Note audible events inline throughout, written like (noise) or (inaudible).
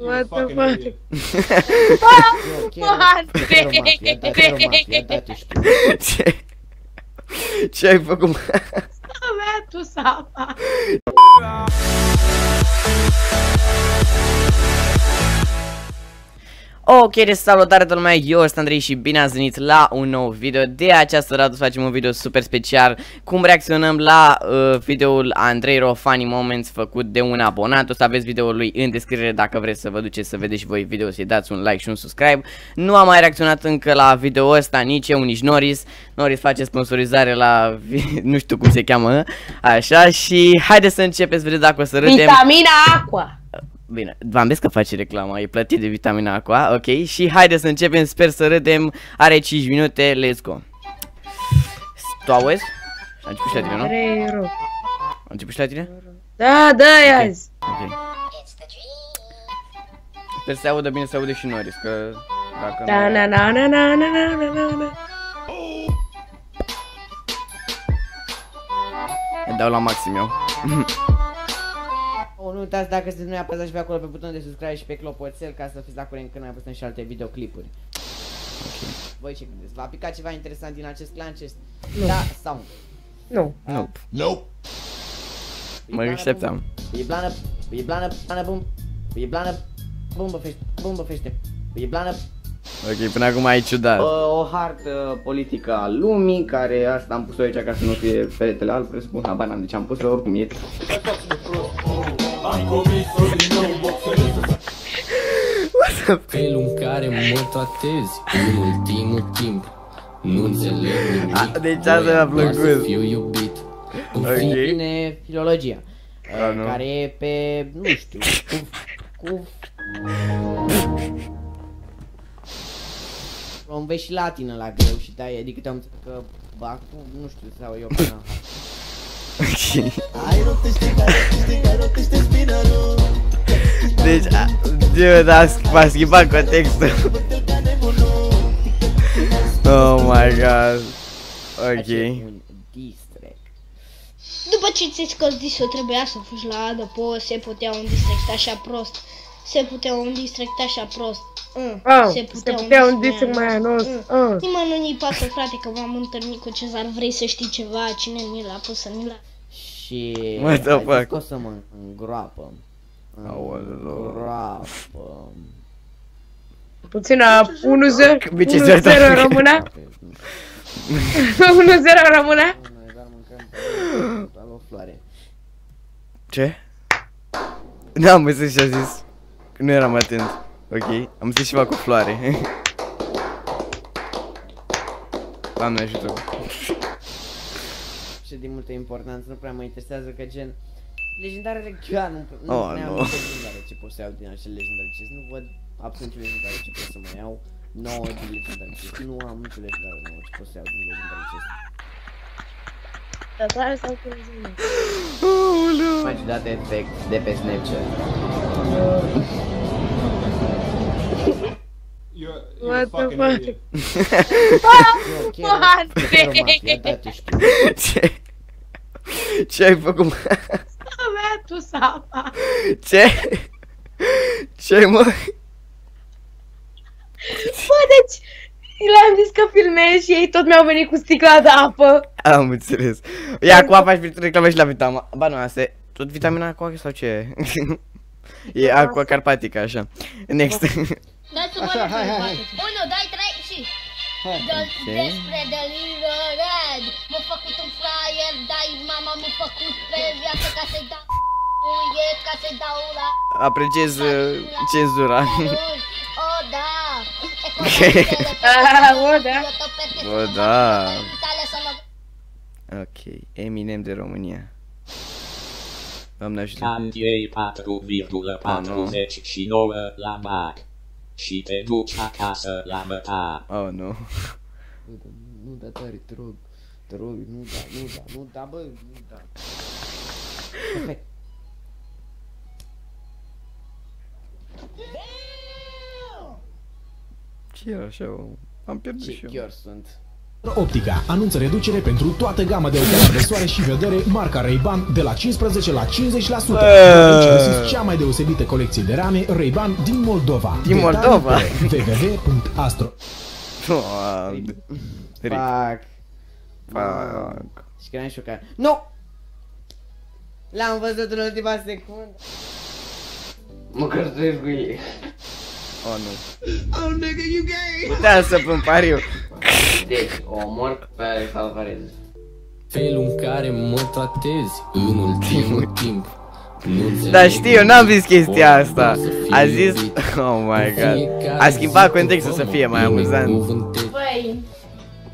What é fucking the fuck? Yo, quiero Cioè, proprio... Sto metto salva. Ok, de salutare toată lumea, eu sunt Andrei și bine ați venit la un nou video. De această dată facem un video super special. Cum reacționăm la uh, videoul Andrei Ro Funny Moments făcut de un abonat? O să aveți videoul lui în descriere dacă vreți să vă duceți să vedeți și voi video Să-i dați un like și un subscribe. Nu am mai reacționat încă la video ăsta, nici eu, nici Norris. Norris face sponsorizare la, vi- (laughs) nu știu cum se cheamă, așa Și haideți să începeți, vedeți dacă o să râdem. Vitamina Aqua. Bine, v-am zis că face reclama, e plătit de vitamina Aqua, ok? Și haide să începem, sper să râdem, are 5 minute, let's go Tu auzi? A început și la tine, nu? Are rău. A început și la tine? Da, da, Ok. azi. Ok Sper să se audă bine, să se aude și Norris, că dacă Da, nu... na, na, na, na, na, na, na, na, na. Îi dau la maxim eu Oh, (laughs) nu uitați dacă sunteți noi apăsați și pe acolo pe butonul de subscribe și pe clopoțel ca să fiți la curent când mai postăm și alte videoclipuri. Ok. Voi ce gândiți? V-a picat ceva interesant din acest clan? Ce Da sau nu? Nu. Nu. Nope. Mă așteptam. E blană, e blană, blană, bum, e blană, bumbă fește, bumbă fește, e blană, Ok, până acum e ciudat. o, o hartă politică a lumii, care asta am pus-o aici ca să nu fie peretele alb, presupun, habar n-am de ce am pus-o, oricum e. Felul în care mă tratezi în ultimul timp Nu înțeleg nimic A, deci asta mi-a Doar să plăcut. fiu iubit Ok. Bine, filologia, A, uh, nu. care e pe, nu știu, cu, cu... O înveți și latină la greu și da, adică te-am că, bă, acum, nu știu, sau eu (laughs) până Ok. Deci, a, dude, a, sch- m-a schimbat contextul. Oh my god. Ok. un distrack. După ce ți-ai scos disul, trebuia să fugi la adăpost, se putea un distract așa prost. Se putea un distract așa prost. Mm. Ah, se putea un district mai anos. Mm. Ah. Nimeni nu-i pasă, frate, că m-am întâlnit cu Cezar. Vrei să știi ceva? Cine mi l-a pus să mi l-a... Și What the a zis fuck? că o să mă îngroapă. Mm. Aoleu. Rapă. Puțină 1-0 română. 1-0 română. Ce? Da, (laughs) (laughs) am zis și a zis. Nu eram atent. Ok, am zis ceva cu floare. (laughs) Doamne ajută. Și din multă importanță nu prea mă interesează că gen Legendário é era cara. Não, oh, não. não. Ah, é legendário. Tipo, se eu tenho legendário, vocês não vou absolutamente legendário. Tipo, esse manhã não é de legendário. Tipo, não há muito legendário, não. Tipo, se eu tenho legendário, vocês. Tá claro só que Oh, não. Pode dar DP Snapchat. You're, you're What the fuck? idiot. oh, fuck! Cioè, poco tu sapa. Ce? Ce mă? Bă, deci... Le-am zis că filmez și ei tot mi-au venit cu sticla de apă. Am înțeles. Ia cu apa și reclame și la vitamina. Ba nu, asta e tot vitamina aqua sau ce? E aqua carpatica, așa. Next. Dați să Așa, hai, hai, hai. 1, 2, 3 și... De- Despre delirat M-a făcut un flyer, dai mama m-a făcut pe viață ca să-i dau Apreciez uh, cenzura. (laughs) O, da Ah, (laughs) o, da. O, da. Ok, Eminem de România. Doamne ajută. Candiei 4,49 la Mac și te duci acasă la măta. Oh, nu. Nu da, nu da tare, te rog. Te rog, nu da, nu da, nu da, bă, nu da. Perfect. (laughs) Ce era așa? Am pierdut Ce și eu. chiar sunt. Optica anunță reducere pentru toată gama de ochelari de soare și vedere marca Ray-Ban de la 15 la 50%. Aici găsiți cea mai deosebită colecție de rame Ray-Ban din Moldova. Din Detalii Moldova? pe www.astro. Doamne. Ric. Fuck. Fuck. Și că n-ai șocat. Nu! L-am văzut în ultima secundă. Mă cărtuiesc cu ei. Oh, nu. Oh, nigga, you gay! Puteam să pun pariu. Deci, o omor pe Alex Alvarez. Felul în care mă tratezi în ultimul (laughs) timp nu înțeleg Dar știi, eu n-am zis chestia Ori asta. vreau să fiu A zis... iubit. (laughs) Oh my god. Fiecare A schimbat zi contextul să vă fie mai mă amuzant. binecuvântez. Băi,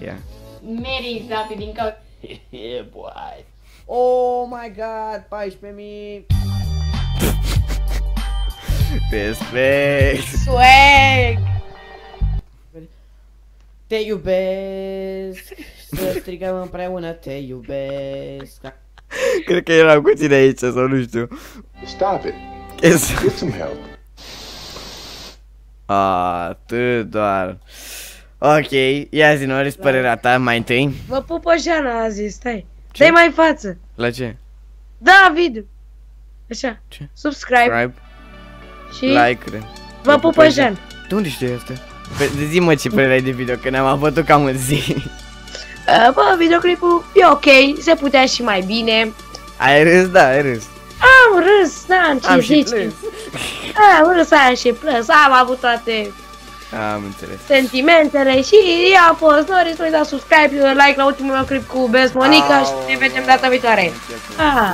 Yeah. meriți rapid din cauza. (laughs) Yeah, boy. Oh my god, 14.000. Respect. Swag! Te iubesc. Să strigăm împreună, te iubesc. Cred că eram cu tine aici sau nu știu. Stop it. Yes. Get some help. Atât doar. Ok, ia zi Noris, părerea ta mai întâi. Vă pupă Jana a zis, stai. Dai mai în față. La ce? Da, video. Așa. Ce? Subscribe Subscribe, și like, cred. vă pupă Jan. De unde știi asta? Pe, zi mă ce părere ai de video, că ne-am apătut cam în zi. Uh, Bă, videoclipul e ok, se putea și mai bine. Ai râs, da, ai râs. Am râs, n-am ce Am și zici. plâns. Am râs, am și plâns, am avut toate Am înțeles. sentimentele și a fost. Nu uitați să dați subscribe, like la ultimul meu clip cu Best Monica și ne vedem data viitoare. Ah.